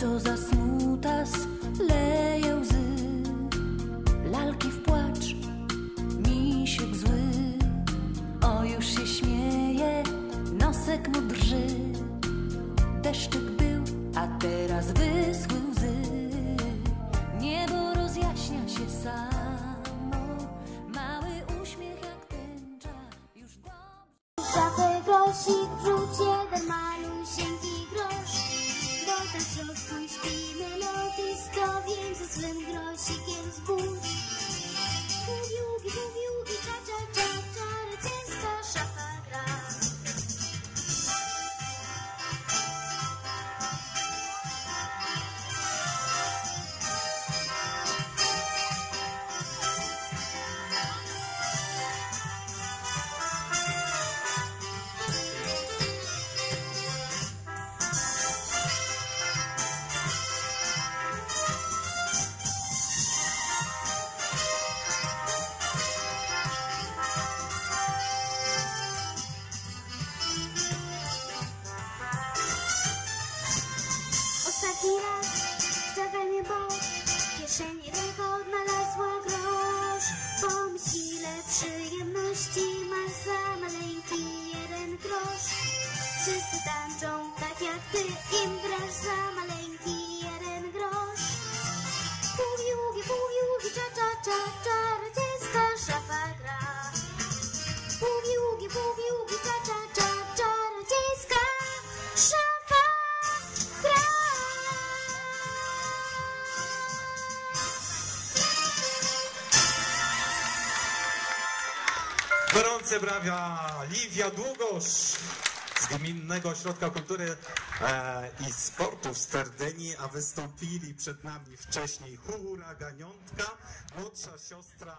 Co za smutas leje łzy, lalki w płacz, misiek zły. O już się śmieje, nosek mu drży. Deszczyk był, a teraz wyschły łzy. Niebo rozjaśnia się samo, mały uśmiech jak tęcza. Już dobrze. Szafy grosi, wrzuć jeden. Środku śpi melodysto, więc ze swym grosikiem zbudź. Ostatni raz zadaj mnie, bo w kieszeni tylko odnalazła grosz. Pomyśl ile przyjemności masz za maleńki jeden grosz. Wszyscy tańczą tak jak ty, im grasz za maleńki jeden grosz. Półwiugi, półwiugi, cza, cza, cza, czarodziejska Gorące brawia Liwia Długosz z Gminnego Ośrodka Kultury e, i Sportu w Sterdyni, a wystąpili przed nami wcześniej Huraganiątka, młodsza siostra